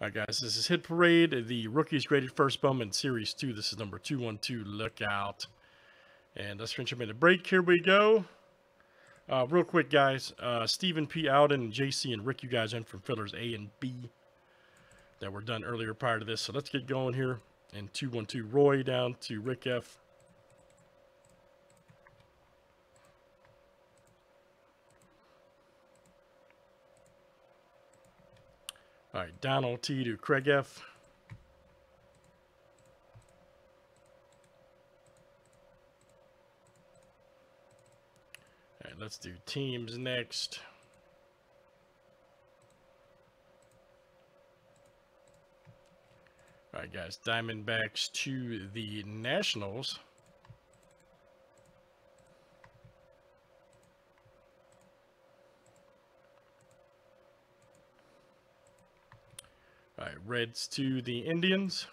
All right, guys, this is Hit Parade, the Rookies Graded First Bowman Series 2. This is number 212. Look out. And let's finish in the break. Here we go. Uh, real quick, guys. Uh, Stephen P. Alden JC and Rick, you guys in from fillers A and B that were done earlier prior to this. So let's get going here. And 212 Roy down to Rick F. All right, Donald T to Craig F. All right, let's do teams next. All right, guys, Diamondbacks to the Nationals. All right, Reds to the Indians.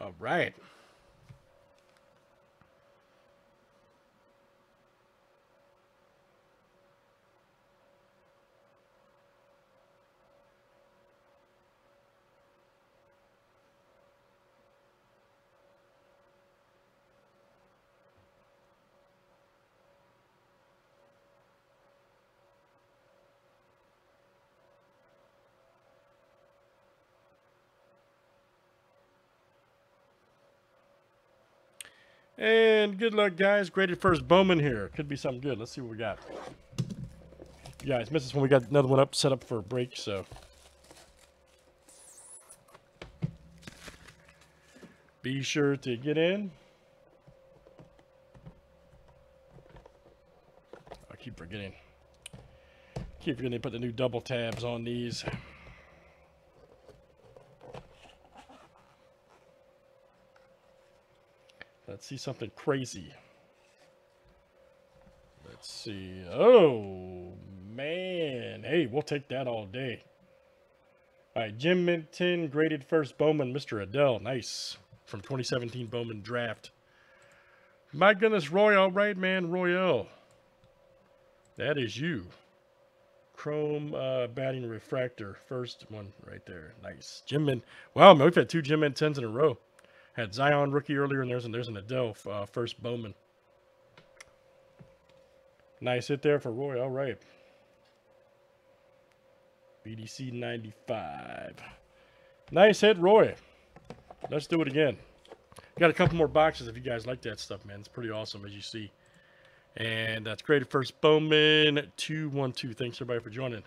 All right. And good luck, guys. Graded first Bowman here. Could be something good. Let's see what we got. You guys missed this one. We got another one up set up for a break, so. Be sure to get in. I keep forgetting. Keep forgetting to put the new double tabs on these. Let's see something crazy. Let's see. Oh, man. Hey, we'll take that all day. All right, Gem Mint 10, graded first Bowman, Mr. Adell. Nice. From 2017 Bowman draft. My goodness, Roy, right, man. Royale. That is you. Chrome uh, batting refractor. First one right there. Nice. Gem Mint. Wow, man, we've had two Gem Mint 10s in a row. Had Zion rookie earlier, and there's an, there's an Adell uh, first Bowman. Nice hit there for Roy. All right. BDC 95. Nice hit, Roy. Let's do it again. Got a couple more boxes if you guys like that stuff, man. It's pretty awesome, as you see. And that's graded first Bowman 212. Thanks, everybody, for joining.